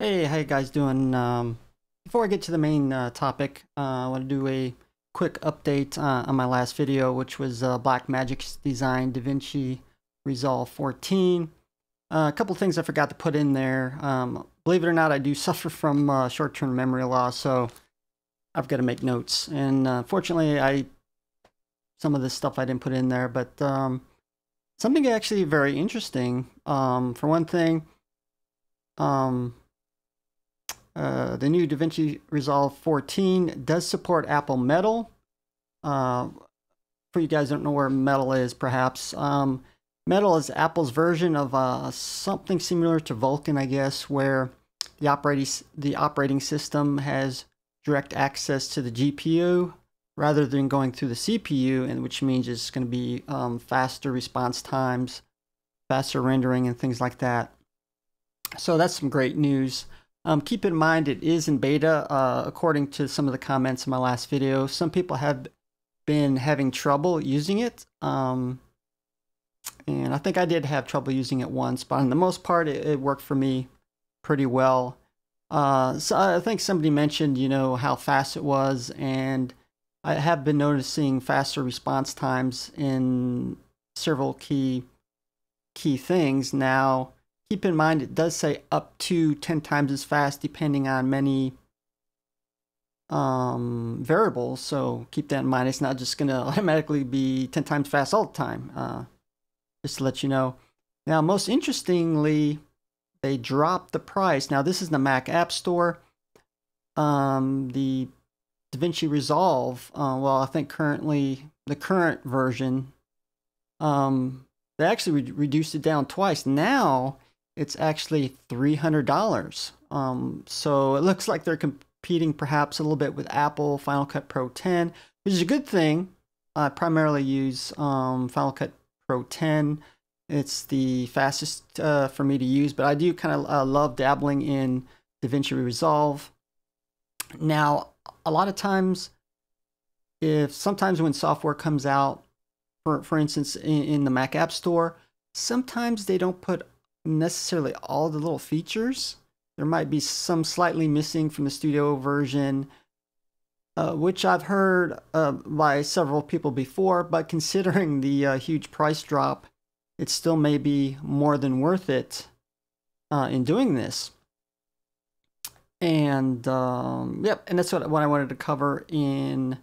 Hey, how you guys doing? Um, before I get to the main uh, topic, uh, I want to do a quick update uh, on my last video, which was uh, Blackmagic's design DaVinci Resolve 14. Uh, a couple things I forgot to put in there. Um, believe it or not, I do suffer from uh, short-term memory loss, so I've got to make notes. And fortunately, I some of this stuff I didn't put in there, but um, something actually very interesting. Um, for one thing, um, uh, the new DaVinci Resolve 14 does support Apple Metal. Uh, for you guys don't know where Metal is, perhaps. Um, Metal is Apple's version of uh, something similar to Vulkan, I guess, where the operating the operating system has direct access to the GPU rather than going through the CPU, and which means it's going to be um, faster response times, faster rendering, and things like that. So that's some great news. Um, keep in mind it is in beta, uh, according to some of the comments in my last video. Some people have been having trouble using it. Um, and I think I did have trouble using it once, but on the most part, it, it worked for me pretty well. Uh, so I think somebody mentioned, you know, how fast it was, and I have been noticing faster response times in several key key things. Now, keep in mind it does say up to 10 times as fast depending on many um, variables. So keep that in mind. It's not just going to automatically be 10 times fast all the time. Uh, just to let you know. Now, most interestingly, they dropped the price. Now, this is the Mac App Store. Um, the DaVinci Resolve, uh, well, I think currently the current version, um, they actually re reduced it down twice. Now it's actually $300. Um, so it looks like they're competing perhaps a little bit with Apple Final Cut Pro 10, which is a good thing. I primarily use um, Final Cut Pro 10. It's the fastest uh, for me to use, but I do kind of uh, love dabbling in DaVinci Resolve. Now, a lot of times, if sometimes when software comes out, for, for instance, in, in the Mac App Store, sometimes they don't put necessarily all the little features. There might be some slightly missing from the studio version, uh, which I've heard uh, by several people before, but considering the uh, huge price drop, it still may be more than worth it uh, in doing this. And um, yep, and that's what, what I wanted to cover in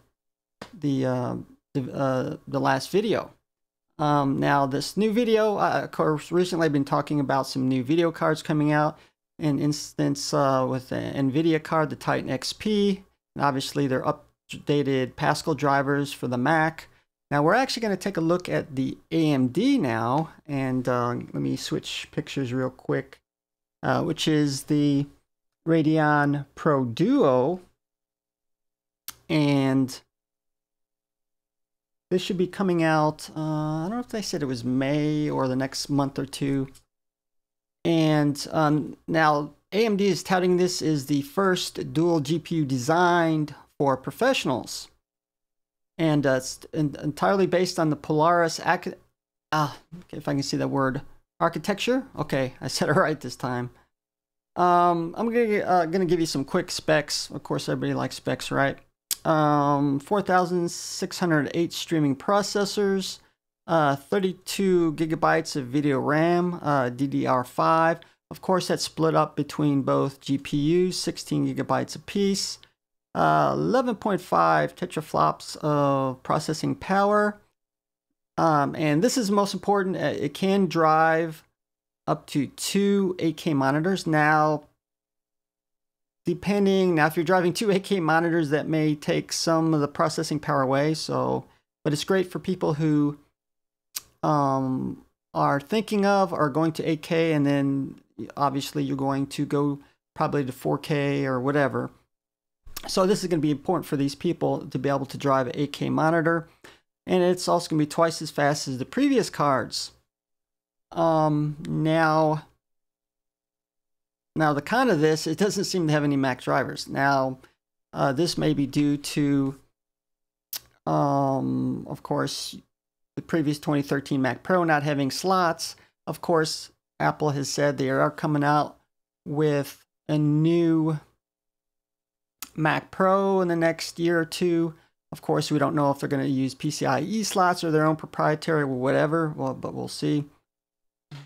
the uh, the, uh, the last video. Um, now, this new video, uh, of course, recently I've been talking about some new video cards coming out. An instance uh, with an NVIDIA card, the Titan XP. And obviously, they're updated Pascal drivers for the Mac. Now, we're actually going to take a look at the AMD now. And uh, let me switch pictures real quick, uh, which is the Radeon Pro Duo. And this should be coming out, uh, I don't know if they said it was May or the next month or two. And um, now AMD is touting this is the first dual GPU designed for professionals. And uh, it's entirely based on the Polaris, ah, if I can see that word, architecture. Okay, I said it right this time. Um, I'm gonna, uh, gonna give you some quick specs. Of course, everybody likes specs, right? Um, 4,608 streaming processors, uh, 32 gigabytes of video RAM, uh, DDR5. Of course, that's split up between both GPUs, 16 gigabytes apiece. Uh, 11.5 teraflops of processing power. Um, and this is most important. Uh, it can drive up to two 8K monitors. Now, depending. Now if you're driving two 8K monitors that may take some of the processing power away so but it's great for people who um, are thinking of are going to 8K and then obviously you're going to go probably to 4K or whatever. So this is going to be important for these people to be able to drive an 8K monitor and it's also going to be twice as fast as the previous cards. Um, now now, the con of this, it doesn't seem to have any Mac drivers. Now, uh, this may be due to, um, of course, the previous 2013 Mac Pro not having slots. Of course, Apple has said they are coming out with a new Mac Pro in the next year or two. Of course, we don't know if they're going to use PCIe slots or their own proprietary or whatever, well, but we'll see.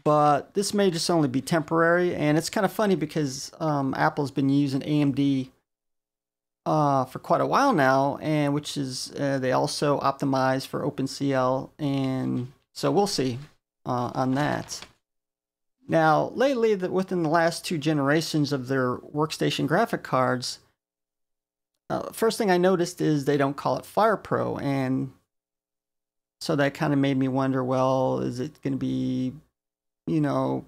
But this may just only be temporary, and it's kind of funny because um, Apple's been using AMD uh, for quite a while now, and which is uh, they also optimize for OpenCL, and so we'll see uh, on that. Now, lately, that within the last two generations of their workstation graphic cards, uh, first thing I noticed is they don't call it FirePro, and so that kind of made me wonder, well, is it going to be, you know,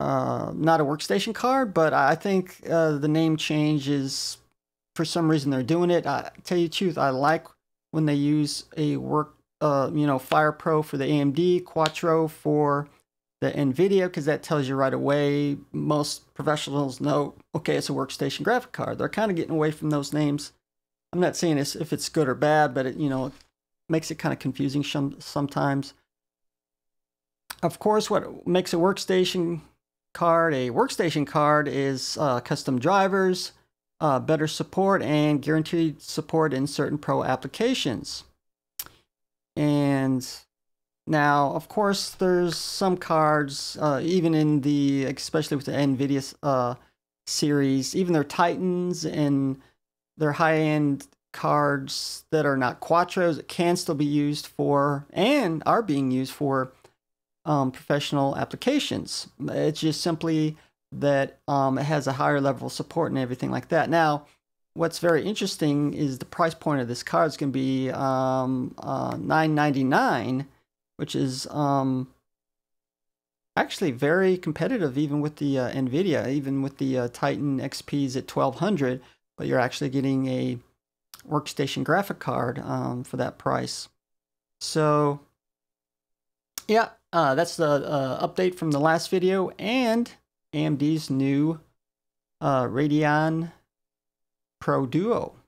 uh, not a workstation card? But I think uh, the name change is, for some reason, they're doing it. I tell you the truth, I like when they use a work, uh, you know, FirePro for the AMD, Quadro for the NVIDIA because that tells you right away. Most professionals know, okay, it's a workstation graphic card. They're kind of getting away from those names. I'm not saying it's, if it's good or bad, but it, you know, makes it kind of confusing some, sometimes. Of course, what makes a workstation card a workstation card is uh, custom drivers, uh, better support, and guaranteed support in certain pro applications. And now, of course, there's some cards, uh, even in the, especially with the NVIDIA uh, series, even their Titans and their high-end cards that are not Quadros can still be used for, and are being used for, um, professional applications. It's just simply that um, it has a higher level of support and everything like that. Now, what's very interesting is the price point of this card is going to be um, uh, 9.99 which is um, actually very competitive even with the uh, NVIDIA, even with the uh, Titan XPs at 1200, but you're actually getting a workstation graphic card um, for that price. So yeah, uh, that's the uh, update from the last video and AMD's new uh, Radeon Pro Duo.